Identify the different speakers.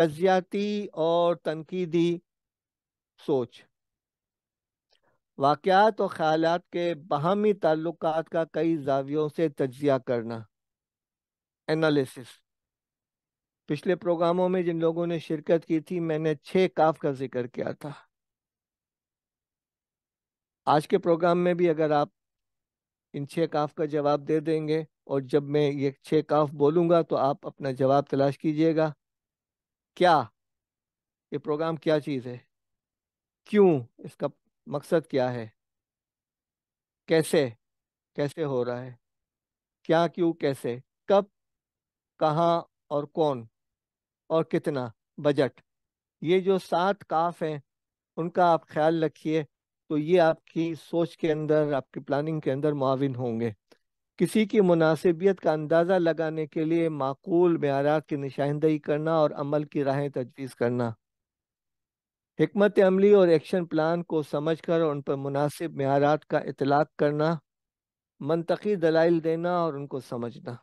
Speaker 1: तजियाती और तनकीदी सोच। वाक़ात और ख्यालात के बाहमी ताल्लुक का कई जावियों से तजिया करना। एनालिसिस। पिछले प्रोग्रामों में जिन लोगों ने शिरकत की थी, मैंने छः काफ का ज़िक्र किया था। आज के प्रोग्राम में भी अगर आप इन छः काफ का जवाब दे देंगे और जब मैं ये छः काफ बोलूँगा तो आप अपना जवाब तलाश कीजिएगा। क्या? ये प्रोग्राम क्या चीज़ है? क्यों? इसका मकसद क्या है? कैसे? कैसे हो रहा है? क्या, क्यों, कैसे? कब? कहाँ? और कौन? और कितना? बजट? ये जो सात काफ हैं, उनका आप ख्याल रखिए तो ये आपकी सोच के अंदर, आपकी प्लानिंग के अंदर मुआविन होंगे। किसी की मुनासिबियत का अंदाज़ा लगाने के लिए माकूल मैारात की निशानदही करना और अमल की राहें तजवीज़ करना। हमत अमली और एक्शन प्लान को समझ कर उन पर मुनासिब मैारात का इतलाक़ करना मनतकी दलाइल देना और उनको समझना।